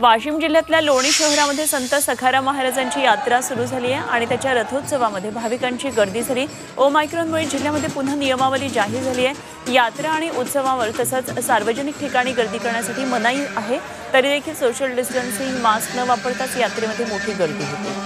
वाशिम जिल्ह्यातल्या लोणी शहरामध्ये संत सखाराम महाराजांची यात्रा सुरू झाली आहे आणि त्याच्या रथोत्सवामध्ये भाविकांची गर्दी झाली. ओमायक्रॉनमुळे जिल्ह्यामध्ये पुन्हा नियमावली जाहीर झाली आहे. यात्रा आणि उत्सवावर तसंच सार्वजनिक ठिकाणी गर्दी करण्यासाठी मनाई आहे. तरी देखील सोशल डिस्टन्सिंग मास्क न वापरताच यात्रेमध्ये मोठी गर्दी होती.